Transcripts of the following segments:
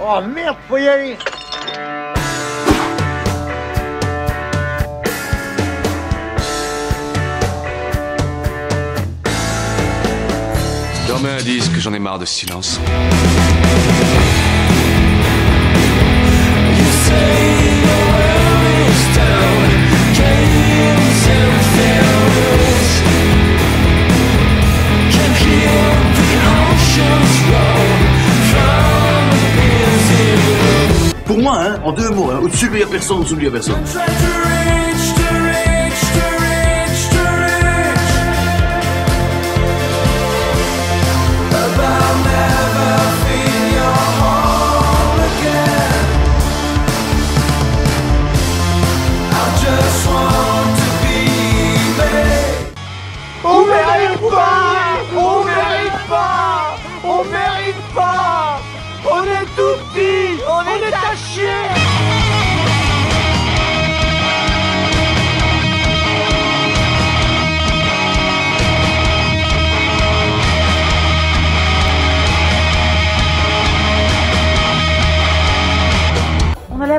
Oh merde, faut y aller Dormez un disque, j'en ai marre de ce silence. Moi, hein, en deux mots, hein, au-dessus de lui, il n'y a personne, au-dessous de lui, il n'y a personne. On mérite pas On mérite pas On mérite pas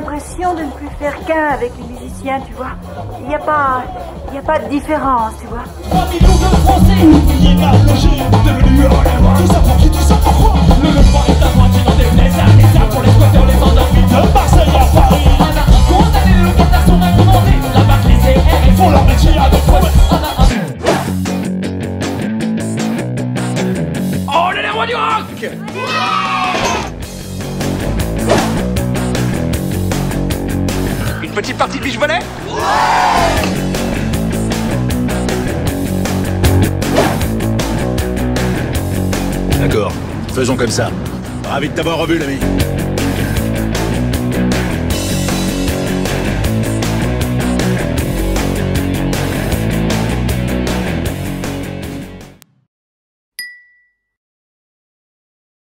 l'impression de ne plus faire qu'un avec les musiciens, tu vois. Il n'y a pas, il n'y a pas de différence, tu vois. 3 millions de Français logé, devenu relève Tout ça pour qui, tout ça pourquoi Le logement est à moitié dans des bleds Et ça pour les squatteurs, les endormis De Marseille à Paris. On a un condamné, le locataire son a commandé Là-bas que les CR, ils font leur métier à deux fois. On a un On est les rois du rock petite partie de biche volet D'accord, faisons comme ça. Ravi de t'avoir revu, l'ami.